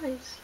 guys.